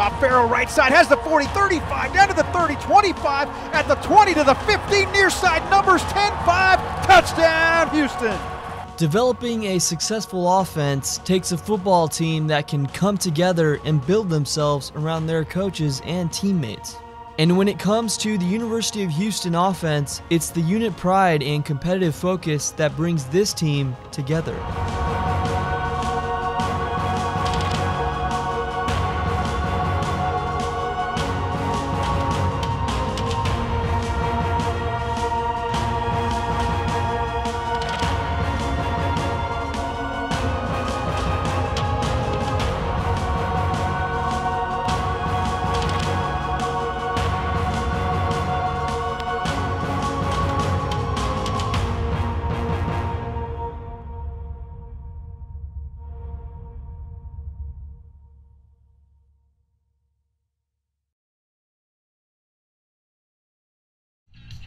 Handoff, Farrow right side, has the 40, 35, down to the 30, 25, at the 20 to the 15, near side numbers 10 5, touchdown Houston. Developing a successful offense takes a football team that can come together and build themselves around their coaches and teammates. And when it comes to the University of Houston offense, it's the unit pride and competitive focus that brings this team together.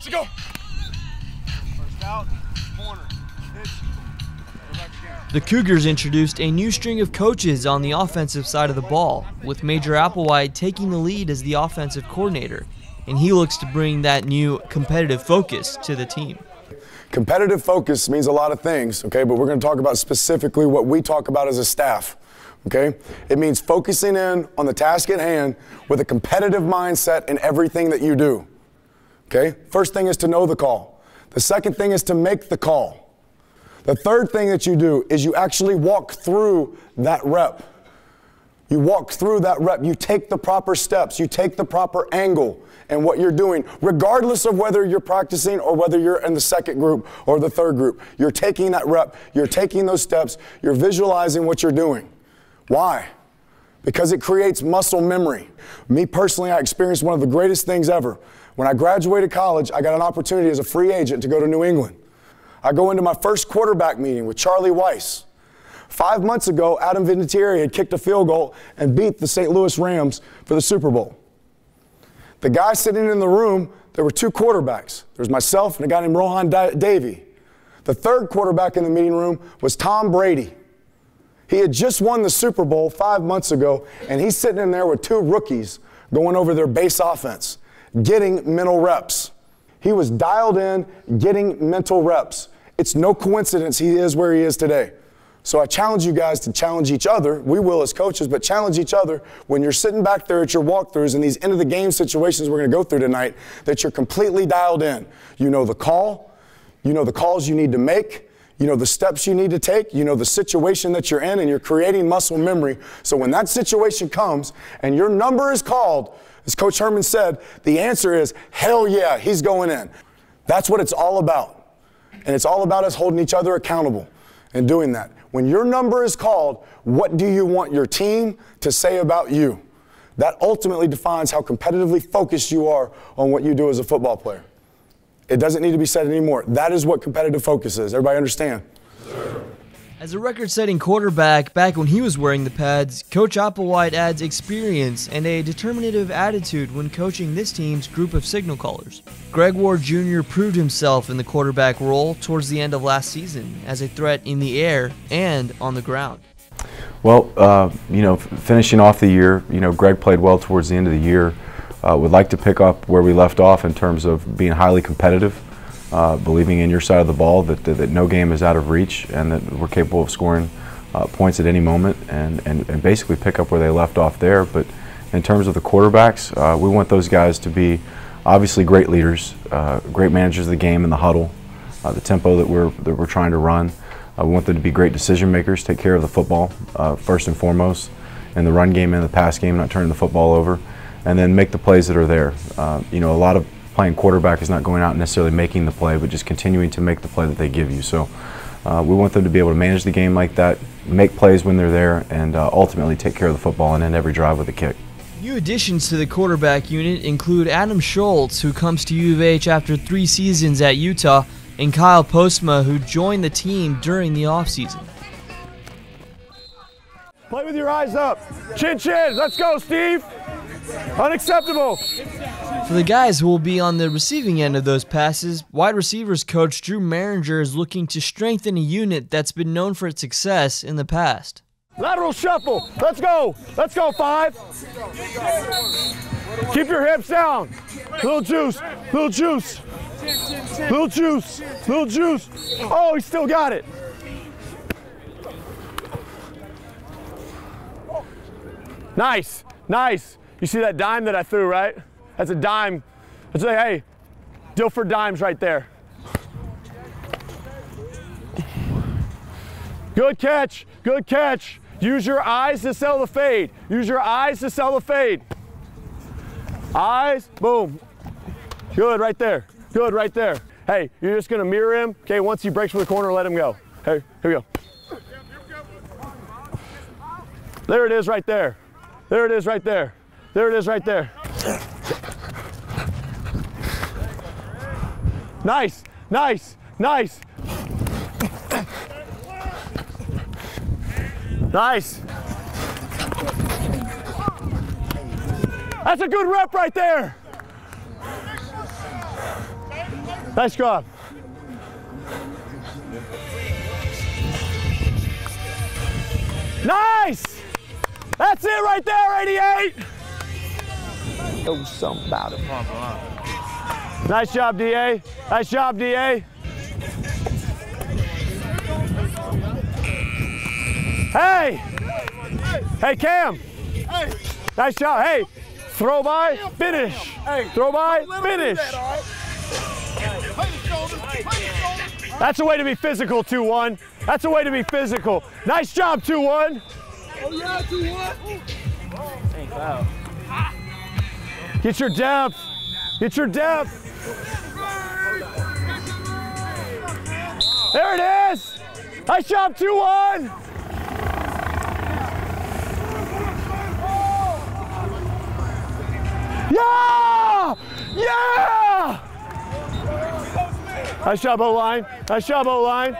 Let's go. First out, corner, pitch. The Cougars introduced a new string of coaches on the offensive side of the ball, with Major Applewhite taking the lead as the offensive coordinator, and he looks to bring that new competitive focus to the team. Competitive focus means a lot of things, okay, but we're going to talk about specifically what we talk about as a staff. Okay? It means focusing in on the task at hand with a competitive mindset in everything that you do. Okay? First thing is to know the call. The second thing is to make the call. The third thing that you do is you actually walk through that rep. You walk through that rep. You take the proper steps. You take the proper angle and what you're doing, regardless of whether you're practicing or whether you're in the second group or the third group. You're taking that rep. You're taking those steps. You're visualizing what you're doing. Why? Because it creates muscle memory. Me personally, I experienced one of the greatest things ever. When I graduated college, I got an opportunity as a free agent to go to New England. I go into my first quarterback meeting with Charlie Weis. Five months ago, Adam Vinatieri had kicked a field goal and beat the St. Louis Rams for the Super Bowl. The guy sitting in the room, there were two quarterbacks. There was myself and a guy named Rohan Davey. The third quarterback in the meeting room was Tom Brady. He had just won the Super Bowl five months ago, and he's sitting in there with two rookies going over their base offense, getting mental reps. He was dialed in, getting mental reps. It's no coincidence he is where he is today. So I challenge you guys to challenge each other. We will as coaches, but challenge each other when you're sitting back there at your walkthroughs and these end of the game situations we're going to go through tonight that you're completely dialed in. You know the call, you know the calls you need to make, you know the steps you need to take, you know the situation that you're in, and you're creating muscle memory. So when that situation comes and your number is called, as Coach Herman said, the answer is hell yeah, he's going in. That's what it's all about. And it's all about us holding each other accountable and doing that. When your number is called, what do you want your team to say about you? That ultimately defines how competitively focused you are on what you do as a football player. It doesn't need to be said anymore. That is what competitive focus is. Everybody understand? As a record setting quarterback back when he was wearing the pads, Coach Applewhite adds experience and a determinative attitude when coaching this team's group of signal callers. Greg Ward Jr. proved himself in the quarterback role towards the end of last season as a threat in the air and on the ground. Well, uh, you know, finishing off the year, you know, Greg played well towards the end of the year. Uh, would like to pick up where we left off in terms of being highly competitive uh, believing in your side of the ball, that, that, that, no game is out of reach, and that we're capable of scoring uh, points at any moment, and, and, and basically pick up where they left off there. But in terms of the quarterbacks, uh, we want those guys to be obviously great leaders, uh, great managers of the game in the huddle, uh, the tempo that we're, that we're trying to run. We want them to be great decision makers, take care of the football first and foremost, in the run game and the pass game, not turning the football over, and then make the plays that are there. you know, a lot of playing quarterback is not going out and necessarily making the play, but just continuing to make the play that they give you. So uh, we want them to be able to manage the game like that, make plays when they're there, and uh, ultimately take care of the football and end every drive with a kick. New additions to the quarterback unit include Adam Schulz, who comes to U of H after three seasons at Utah, and Kyle Postma, who joined the team during the offseason. Play with your eyes up. Chin chin. Let's go, Steve. Unacceptable. For the guys who will be on the receiving end of those passes, wide receivers coach Drew Mehringer is looking to strengthen a unit that's been known for its success in the past. Lateral shuffle. Let's go. Let's go, five. Keep your hips down. Little juice. Little juice. Little juice. Little juice. Oh, he still got it. Nice. Nice. You see that dime that I threw, right? That's a dime. That's like, hey, deal for dimes right there. Good catch. Good catch. Use your eyes to sell the fade. Use your eyes to sell the fade. Eyes, boom. Good right there. Good right there. Hey, you're just gonna mirror him. Okay, once he breaks from the corner, let him go. Hey, here we go. There it is right there. There it is right there. There it is right there. Nice, nice, nice. Nice. That's a good rep right there. Nice job. Nice. That's it right there, 88. Know something about it. Nice job, DA. Nice job, DA. Hey! Hey, Cam! Hey! Nice job. Hey, throw by, finish. Hey! Throw by, finish. That's a way to be physical, 2 1. That's a way to be physical. Nice job, 2 1. Oh, yeah, 2 1. Get your depth. Get your depth. There it is. Nice job, 2 1. Yeah! Yeah! Nice job, O-line. Nice job, O-line.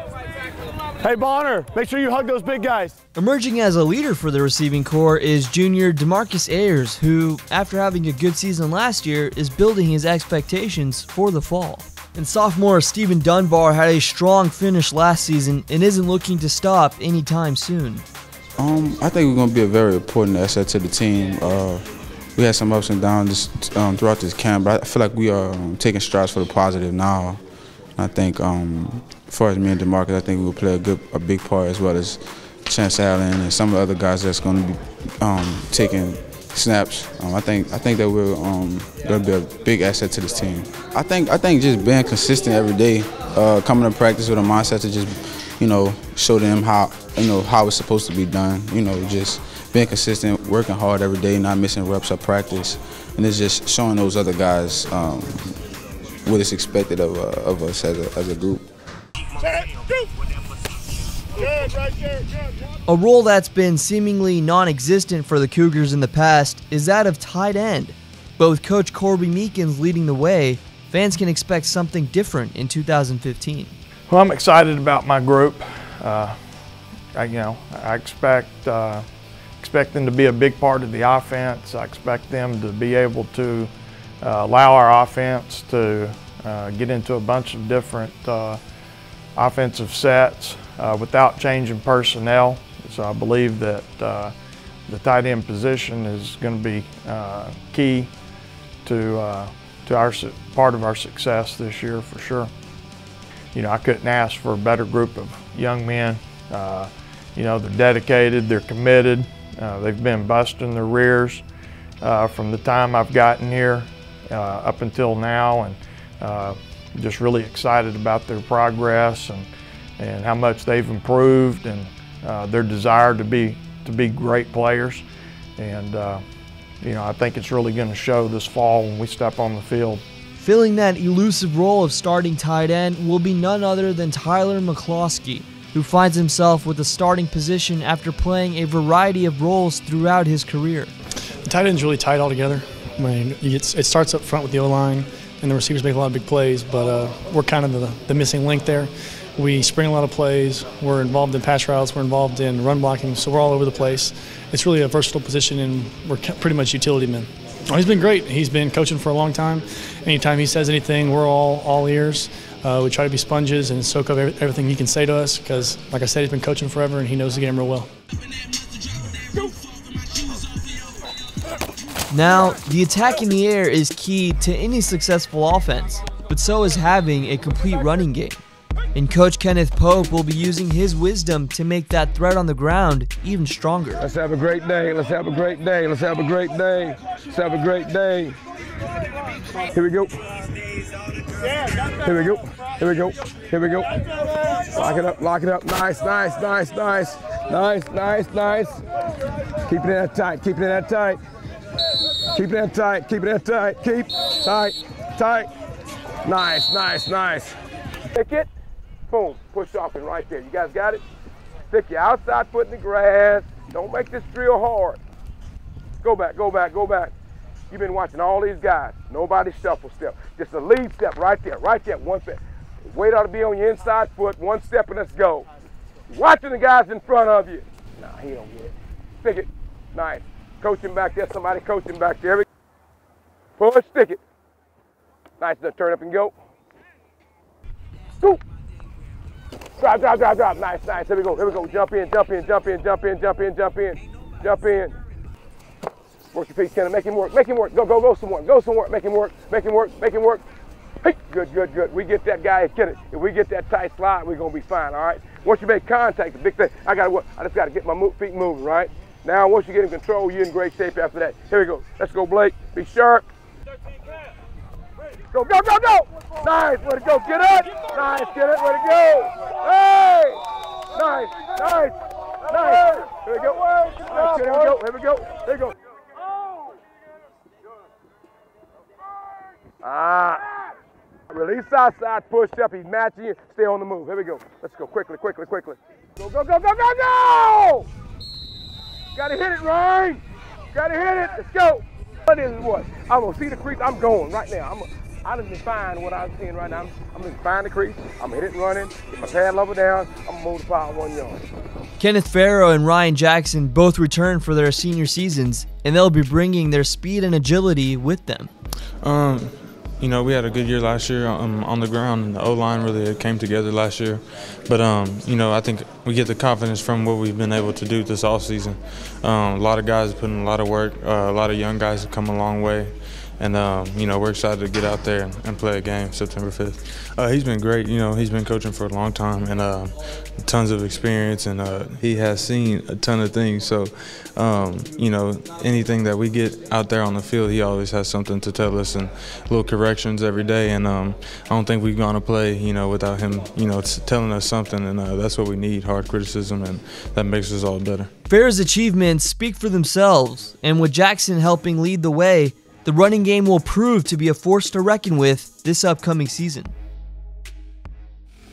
Hey, Bonner, make sure you hug those big guys. Emerging as a leader for the receiving corps is junior Demarcus Ayers, who, after having a good season last year, is building his expectations for the fall. And sophomore Stephen Dunbar had a strong finish last season and isn't looking to stop anytime soon. Um, I think we're going to be a very important asset to the team. Uh, we had some ups and downs um, throughout this camp, but I feel like we are um, taking strides for the positive now. I think, um, as far as me and Demarcus, I think we will play a good, a big part as well as Chance Allen and some of the other guys that's going to be um, taking snaps. Um, I think, I think that we're um, going to be a big asset to this team. I think, I think just being consistent every day, uh, coming to practice with a mindset to just, you know, show them how, you know, how it's supposed to be done. You know, just being consistent, working hard every day, not missing reps of practice, and it's just showing those other guys um, what is expected of, uh, of us as a, as a group. A role that's been seemingly non existent for the Cougars in the past is that of tight end. With Coach Corby Meekins leading the way, fans can expect something different in 2015. Well, I'm excited about my group. Uh, I, you know, I expect uh, expect them to be a big part of the offense. I expect them to be able to uh, allow our offense to uh, get into a bunch of different uh, offensive sets uh, without changing personnel. So I believe that uh, the tight end position is going to be uh, key to to our part of our success this year for sure. You know, I couldn't ask for a better group of young men. you know, they're dedicated, they're committed, uh, they've been busting their rears uh, from the time I've gotten here uh, up until now and uh, just really excited about their progress and, and how much they've improved and uh, their desire to be, to be great players. And, you know, I think it's really going to show this fall when we step on the field. Filling that elusive role of starting tight end will be none other than Tyler McCloskey, who finds himself with a starting position after playing a variety of roles throughout his career. The tight end's really tight all together. I mean, it starts up front with the O line, and the receivers make a lot of big plays, but uh, we're kind of the, the, missing link there. We spring a lot of plays. We're involved in pass routes. We're involved in run blocking. So we're all over the place. It's really a versatile position, and we're pretty much utility men. Oh, he's been great. He's been coaching for a long time. Anytime he says anything, we're all all ears. Uh, we try to be sponges and soak up every, everything he can say to us because, like I said, he's been coaching forever and he knows the game real well. Now, the attack in the air is key to any successful offense, but so is having a complete running game. And Coach Kenneth Pope will be using his wisdom to make that threat on the ground even stronger. Let's have a great day. Let's have a great day. Let's have a great day. Let's have a great day. Here we go. Here we go. Here we go. Here we go. Lock it up. Lock it up. Nice, nice, nice, nice. Nice, nice, nice. Keeping it that tight. Keeping it that tight. Keep it in tight. Keep it in tight. Keep tight. Tight. Nice, nice, nice. Pick it. Boom. Push off and right there. You guys got it? Stick your outside foot in the grass. Don't make this drill hard. Go back, go back, go back. You've been watching all these guys. Nobody shuffle step. Just a lead step right there, right there. One step. Weight ought to be on your inside foot. One step and let's go. Watching the guys in front of you. Nah, he don't get it. Stick it. Nice. Coaching back there. Somebody coaching back there. Push, stick it. Nice. Now turn up and go. Scoop. Drop, drop, drop, drop. Nice, nice. Here we go. Here we go. Jump in, jump in, jump in, jump in, jump in, jump in, jump in. Work your feet, Kenny. Make him work. Make him work. Go, go, go some more. Go some more. Make him work. Make him work. Make him work. Hey, good, good, good. We get that guy, get it. If we get that tight slide, we're gonna be fine. All right. Once you make contact, the big thing. I gotta work. I just gotta get my feet moving, right? Now, once you get in control, you're in great shape after that. Here we go. Let's go, Blake. Be sharp. Go, go, go, go! Nice, way to go, get it! Nice, get it, way to go! Hey! Nice, nice, nice! Here we go. Here we go, here we go, here we go. Ah. Release outside, push up, he's matching you, stay on the move. Here we go. Let's go, quickly, quickly, quickly. Go, go, go, go, go, go! Gotta hit it, Ryan! Gotta hit it, let's go! What is what? I'm gonna see the crease, I'm going right now. I'm gonna, I just define what I'm seeing right now. I'm, I'm gonna find the crease. I'm gonna hit it running. Get my pad level down. I'm gonna move the power one yard. Kenneth Farrow and Ryan Jackson both return for their senior seasons, and they'll be bringing their speed and agility with them. Um, you know, we had a good year last year um, on the ground, and the O line really came together last year. But um, you know, I think we get the confidence from what we've been able to do this off season. Um, a lot of guys put in a lot of work. Uh, a lot of young guys have come a long way. And, um, you know, we're excited to get out there and, play a game September 5th. Uh, he's been great. You know, he's been coaching for a long time and uh, tons of experience, and uh, he has seen a ton of things. So, um, you know, anything that we get out there on the field, he always has something to tell us and little corrections every day. And um, I don't think we've gone to play, you know, without him, you know, telling us something. And uh, that's what we need hard criticism, and that makes us all better. Farrow's achievements speak for themselves, and with Jackson helping lead the way, the running game will prove to be a force to reckon with this upcoming season.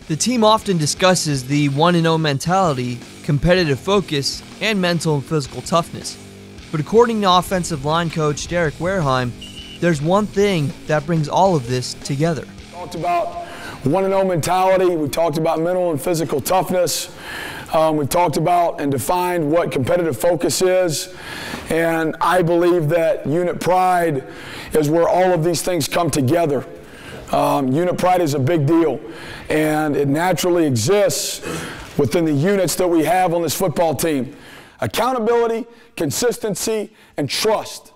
The team often discusses the 1 0 mentality, competitive focus, and mental and physical toughness. But according to offensive line coach Derek Warehime, there's one thing that brings all of this together. Talked about 1 0 mentality, we talked about mental and physical toughness. Um, we've talked about and defined what competitive focus is. And I believe that unit pride is where all of these things come together. Um, unit pride is a big deal, and it naturally exists within the units that we have on this football team. Accountability, consistency, and trust.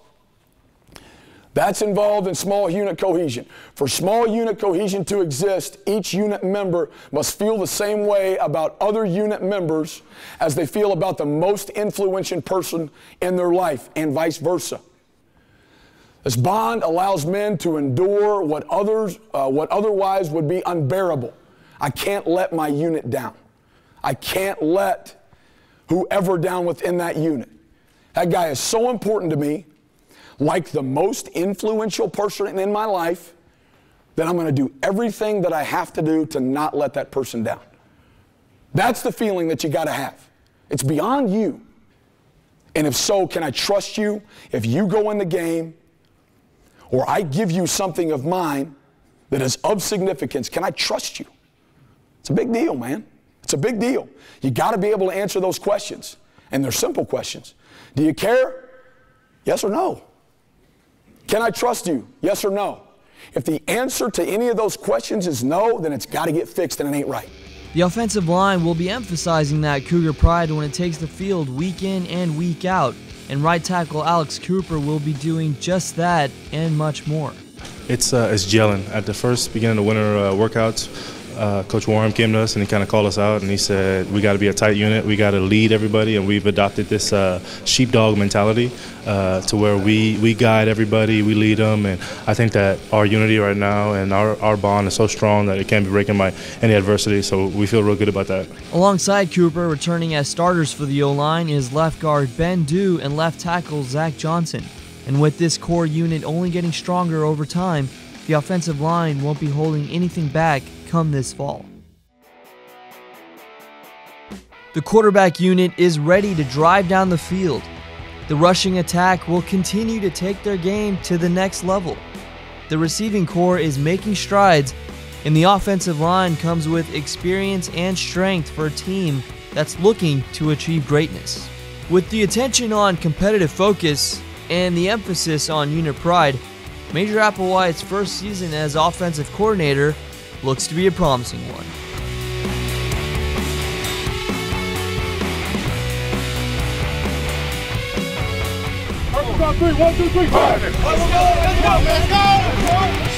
That's involved in small unit cohesion. For small unit cohesion to exist, each unit member must feel the same way about other unit members as they feel about the most influential person in their life, and vice versa. This bond allows men to endure what, others, uh, what otherwise would be unbearable. I can't let my unit down. I can't let whoever down within that unit. That guy is so important to me like the most influential person in my life, then I'm going to do everything that I have to do to not let that person down. That's the feeling that you got to have. It's beyond you. And if so, can I trust you if you go in the game or I give you something of mine that is of significance? Can I trust you? It's a big deal, man. It's a big deal. You got to be able to answer those questions. And they're simple questions. Do you care? Yes or no? Can I trust you? Yes or no? If the answer to any of those questions is no, then it's got to get fixed and it ain't right. The offensive line will be emphasizing that Cougar pride when it takes the field week in and week out, and right tackle Alex Cooper will be doing just that and much more. It's uh, it's gelling. At the first beginning of winter uh, workouts, uh, Coach Warren came to us and he kind of called us out and he said, "We got to be a tight unit. We got to lead everybody." And we've adopted this uh, sheepdog mentality uh, to where we we guide everybody, we lead them, and I think that our unity right now and our, our bond is so strong that it can't be broken by any adversity. So we feel real good about that. Alongside Cooper, returning as starters for the O line is left guard Ben Dew and left tackle Zach Johnson. And with this core unit only getting stronger over time, the offensive line won't be holding anything back come this fall. The quarterback unit is ready to drive down the field. The rushing attack will continue to take their game to the next level. The receiving corps is making strides, and the offensive line comes with experience and strength for a team that's looking to achieve greatness. With the attention on competitive focus and the emphasis on unit pride, Major Applewhite's first season as offensive coordinator looks to be a promising one. Let's go! Let's go! Let's go! Let's go.